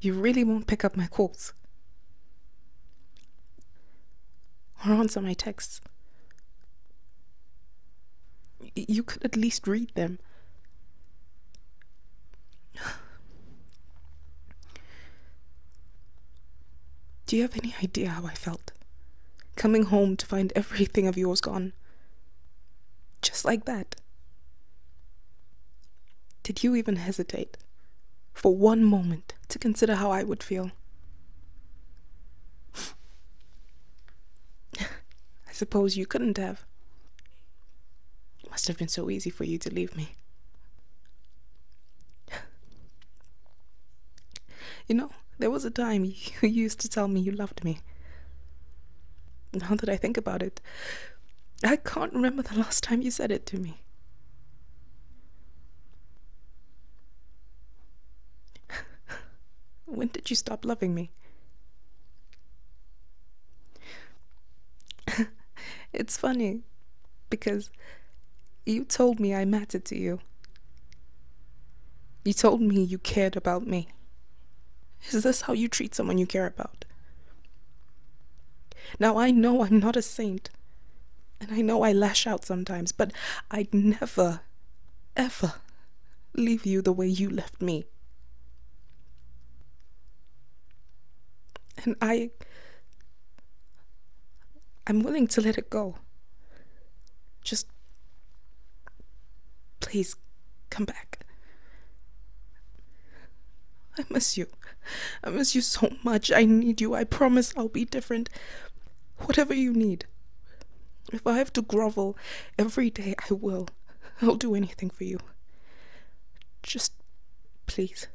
You really won't pick up my calls or answer my texts. You could at least read them. Do you have any idea how I felt? Coming home to find everything of yours gone. Just like that. Did you even hesitate for one moment to consider how I would feel? I suppose you couldn't have. It must have been so easy for you to leave me. You know, there was a time you used to tell me you loved me. Now that I think about it, I can't remember the last time you said it to me. Did you stop loving me? it's funny because you told me I mattered to you. You told me you cared about me. Is this how you treat someone you care about? Now, I know I'm not a saint, and I know I lash out sometimes, but I'd never, ever leave you the way you left me. And I. I'm willing to let it go. Just. Please come back. I miss you. I miss you so much. I need you. I promise I'll be different. Whatever you need. If I have to grovel every day, I will. I'll do anything for you. Just please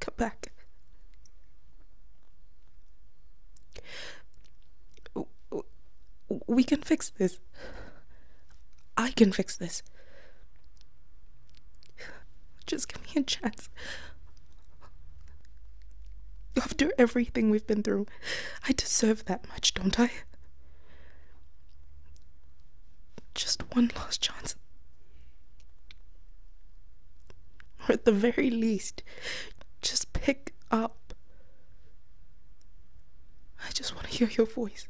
come back. We can fix this. I can fix this. Just give me a chance. After everything we've been through, I deserve that much, don't I? Just one last chance. Or at the very least, just pick up. I just want to hear your voice.